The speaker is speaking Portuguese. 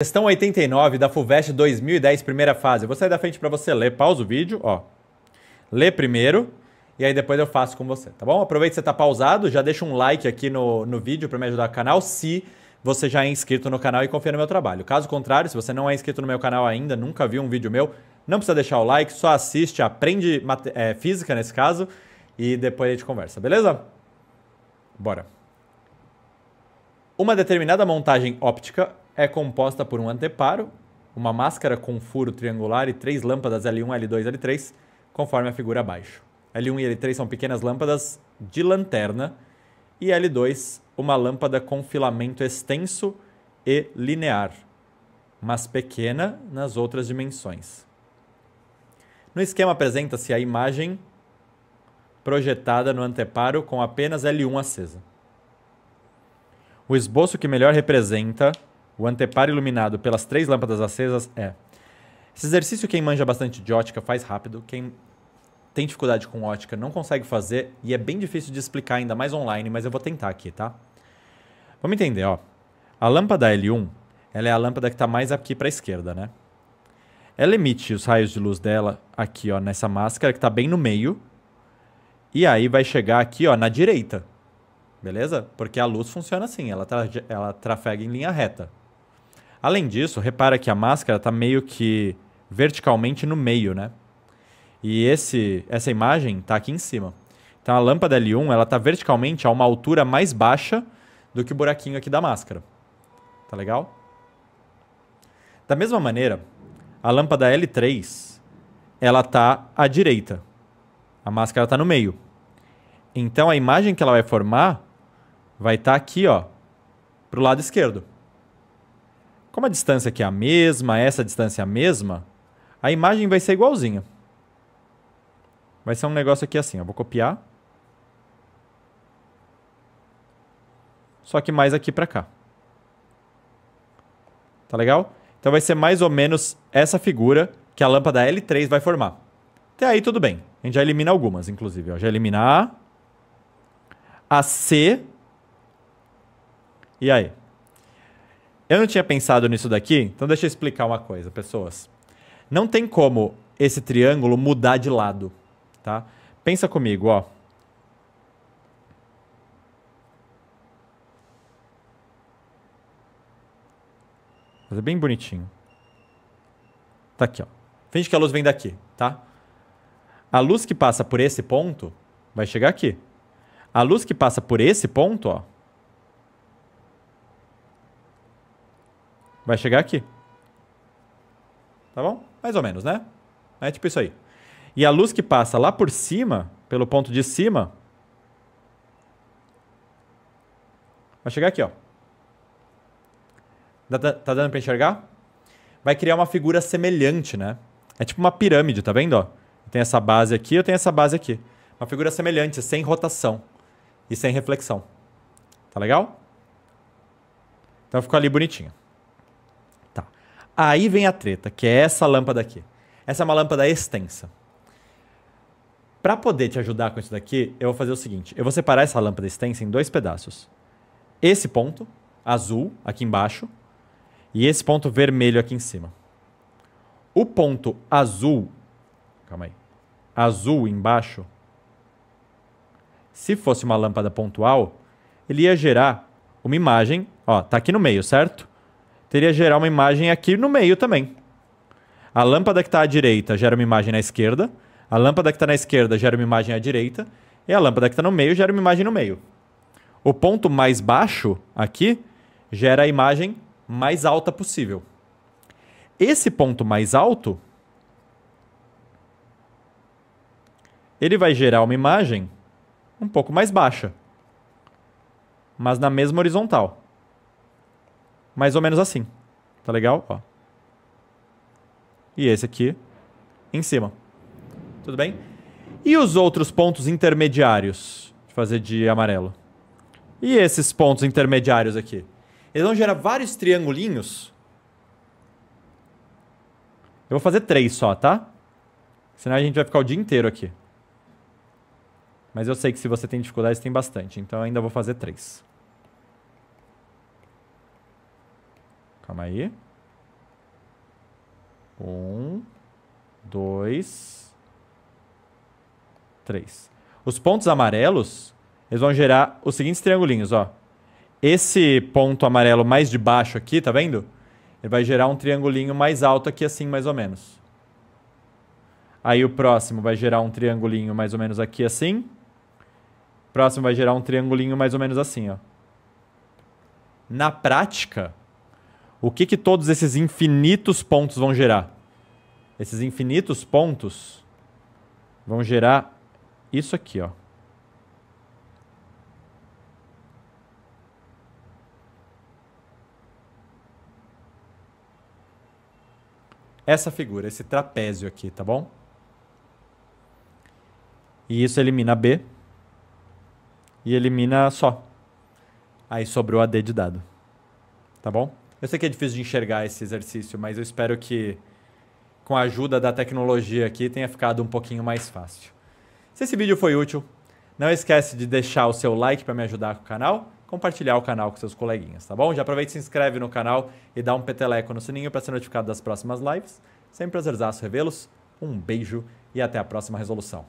Questão 89 da FUVEST 2010, primeira fase. Eu vou sair da frente para você ler. Pausa o vídeo, ó. Lê primeiro e aí depois eu faço com você, tá bom? Aproveita que você tá pausado, já deixa um like aqui no, no vídeo para me ajudar o canal, se você já é inscrito no canal e confia no meu trabalho. Caso contrário, se você não é inscrito no meu canal ainda, nunca viu um vídeo meu, não precisa deixar o like, só assiste, aprende é, física nesse caso e depois a gente conversa, beleza? Bora. Uma determinada montagem óptica é composta por um anteparo, uma máscara com furo triangular e três lâmpadas L1, L2 e L3, conforme a figura abaixo. L1 e L3 são pequenas lâmpadas de lanterna e L2 uma lâmpada com filamento extenso e linear, mas pequena nas outras dimensões. No esquema apresenta-se a imagem projetada no anteparo com apenas L1 acesa. O esboço que melhor representa o anteparo iluminado pelas três lâmpadas acesas é. Esse exercício quem manja bastante de ótica faz rápido, quem tem dificuldade com ótica não consegue fazer e é bem difícil de explicar ainda mais online, mas eu vou tentar aqui, tá? Vamos entender, ó. A lâmpada L1, ela é a lâmpada que está mais aqui para a esquerda, né? Ela emite os raios de luz dela aqui, ó, nessa máscara que está bem no meio. E aí vai chegar aqui, ó, na direita. Beleza? Porque a luz funciona assim, ela, tra ela trafega em linha reta. Além disso, repara que a máscara está meio que verticalmente no meio, né? E esse, essa imagem está aqui em cima. Então a lâmpada L1 ela está verticalmente a uma altura mais baixa do que o buraquinho aqui da máscara. Tá legal? Da mesma maneira, a lâmpada L3 ela está à direita. A máscara está no meio. Então a imagem que ela vai formar vai estar tá aqui, ó, o lado esquerdo. Como a distância aqui é a mesma, essa distância é a mesma, a imagem vai ser igualzinha. Vai ser um negócio aqui assim, eu vou copiar. Só que mais aqui para cá. Tá legal? Então vai ser mais ou menos essa figura que a lâmpada L3 vai formar. Até aí tudo bem. A gente já elimina algumas, inclusive. Ó. Já elimina A, a C e aí? Eu não tinha pensado nisso daqui, então deixa eu explicar uma coisa, pessoas. Não tem como esse triângulo mudar de lado, tá? Pensa comigo, ó. Fazer bem bonitinho. Tá aqui, ó. Finge que a luz vem daqui, tá? A luz que passa por esse ponto vai chegar aqui. A luz que passa por esse ponto, ó, vai chegar aqui. Tá bom? Mais ou menos, né? É tipo isso aí. E a luz que passa lá por cima, pelo ponto de cima, vai chegar aqui, ó. Tá, dando para enxergar? Vai criar uma figura semelhante, né? É tipo uma pirâmide, tá vendo? Ó? Tem essa base aqui, eu tenho essa base aqui. Uma figura semelhante, sem rotação e sem reflexão. Tá legal? Então ficou ali bonitinho. Aí vem a treta, que é essa lâmpada aqui. Essa é uma lâmpada extensa. Para poder te ajudar com isso daqui, eu vou fazer o seguinte: eu vou separar essa lâmpada extensa em dois pedaços. Esse ponto azul aqui embaixo e esse ponto vermelho aqui em cima. O ponto azul, calma aí, azul embaixo, se fosse uma lâmpada pontual, ele ia gerar uma imagem, ó, tá aqui no meio, certo? Teria gerar uma imagem aqui no meio também. A lâmpada que está à direita gera uma imagem na esquerda, a lâmpada que está na esquerda gera uma imagem à direita, e a lâmpada que está no meio gera uma imagem no meio. O ponto mais baixo aqui gera a imagem mais alta possível. Esse ponto mais alto ele vai gerar uma imagem um pouco mais baixa, mas na mesma horizontal. Mais ou menos assim. Tá legal? Ó. E esse aqui em cima. Tudo bem? E os outros pontos intermediários? Vou fazer de amarelo. E esses pontos intermediários aqui? Eles vão gerar vários triangulinhos. Eu vou fazer três só, tá? Senão a gente vai ficar o dia inteiro aqui. Mas eu sei que se você tem dificuldades, tem bastante. Então eu ainda vou fazer três. Calma aí. Um, dois, três. Os pontos amarelos, eles vão gerar os seguintes triangulinhos, ó. Esse ponto amarelo mais de baixo aqui, tá vendo? Ele vai gerar um triangulinho mais alto aqui assim, mais ou menos. Aí o próximo vai gerar um triangulinho mais ou menos aqui assim. O próximo vai gerar um triangulinho mais ou menos assim, ó. Na prática, o que, que todos esses infinitos pontos vão gerar? Esses infinitos pontos vão gerar isso aqui, ó. Essa figura, esse trapézio aqui, tá bom? E isso elimina B e elimina só. Aí sobrou a D de dado. Tá bom? Eu sei que é difícil de enxergar esse exercício, mas eu espero que com a ajuda da tecnologia aqui tenha ficado um pouquinho mais fácil. Se esse vídeo foi útil, não esquece de deixar o seu like para me ajudar com o canal, compartilhar o canal com seus coleguinhas, tá bom? Já aproveita e se inscreve no canal e dá um peteleco no sininho para ser notificado das próximas lives. Sempre prazerzaço revê-los. Um beijo e até a próxima resolução.